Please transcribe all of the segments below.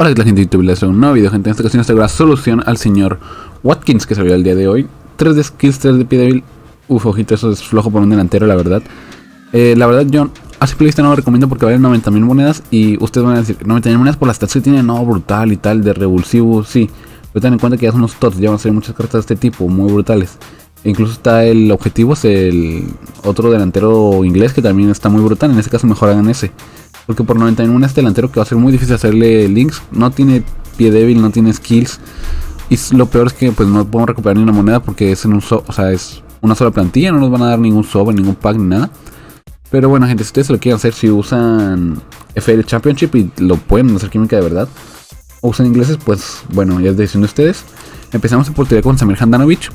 Hola, ¿qué tal gente de YouTube? Les traigo un nuevo video, gente. En esta ocasión les traigo la solución al señor Watkins que salió el día de hoy. 3 de skills, 3 de pie débil. Uf, ojito, eso es flojo por un delantero, la verdad. Eh, la verdad, yo a simple no lo recomiendo porque vale 90.000 monedas. Y ustedes van a decir, 90.000 monedas por las stats que tiene, no, brutal y tal, de revulsivo, sí. Pero ten en cuenta que ya son unos tots, ya van a salir muchas cartas de este tipo, muy brutales. E incluso está el objetivo, es el otro delantero inglés que también está muy brutal. En este caso, mejor hagan ese. Porque por 91 este delantero que va a ser muy difícil hacerle links. No tiene pie débil, no tiene skills. Y lo peor es que pues no podemos recuperar ni una moneda porque es en un o sea, es una sola plantilla, no nos van a dar ningún sobre, ningún pack ni nada. Pero bueno, gente, si ustedes lo quieren hacer, si usan FL Championship y lo pueden hacer química de verdad, o usan ingleses, pues bueno, ya es decisión de ustedes. Empezamos en portería con Samir Handanovic.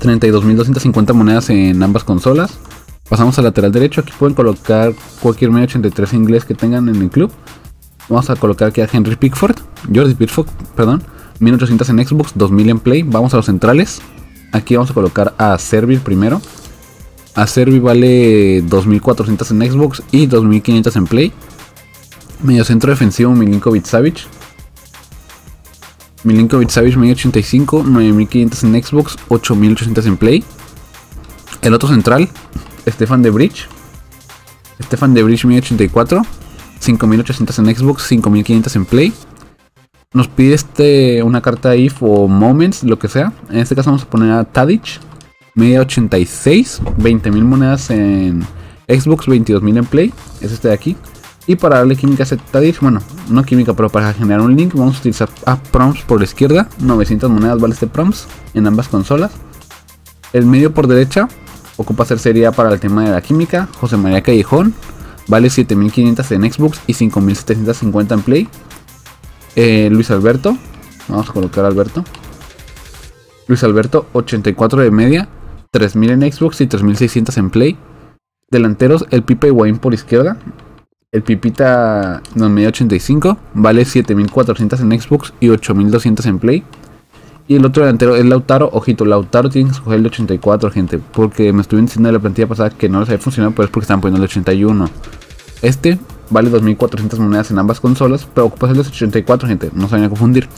32.250 monedas en ambas consolas. Pasamos al lateral derecho. Aquí pueden colocar cualquier medio 83 inglés que tengan en el club. Vamos a colocar aquí a Henry Pickford. Jordi Pickford, perdón. 1800 en Xbox, 2000 en Play. Vamos a los centrales. Aquí vamos a colocar a Servir primero. A Servir vale 2400 en Xbox y 2500 en Play. Medio centro defensivo Milinkovic Savic. Milinkovic Savic 1085, 9500 en Xbox, 8800 en Play. El otro central Stefan de Bridge. Stefan de Bridge 1084. 5800 en Xbox, 5500 en Play. Nos pide este una carta IF o Moments, lo que sea. En este caso vamos a poner a Tadic. Media 86. 20.000 monedas en Xbox, 22.000 en Play. Es este de aquí. Y para darle química a este Tadic, bueno, no química, pero para generar un link, vamos a utilizar a Prompts por la izquierda. 900 monedas vale este Prompts en ambas consolas. El medio por derecha ocupa ser sería para el tema de la química. José María Callejón, vale 7500 en Xbox y 5750 en Play. Eh, Luis Alberto, vamos a colocar Alberto. Luis Alberto, 84 de media, 3000 en Xbox y 3600 en Play. Delanteros, el Pipa Wayne por izquierda. El Pipita no, media 85, vale 7400 en Xbox y 8200 en Play. Y el otro delantero es Lautaro. Ojito, Lautaro tiene que escoger el 84, gente. Porque me estuvieron diciendo de la plantilla pasada que no les había funcionado, pero es porque están poniendo el 81. Este vale 2400 monedas en ambas consolas, pero ocupa el 84, gente. No se vayan a confundir.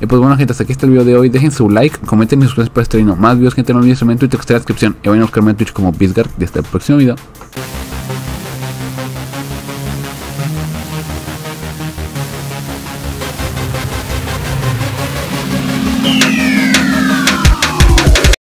Y pues bueno, gente, hasta aquí está el video de hoy. Dejen su like, comenten y suscríbanse para este video. Más videos, gente. No olviden su que está en la descripción. Y vayan a buscarme en Twitch como Bisgard. Y hasta el próximo video.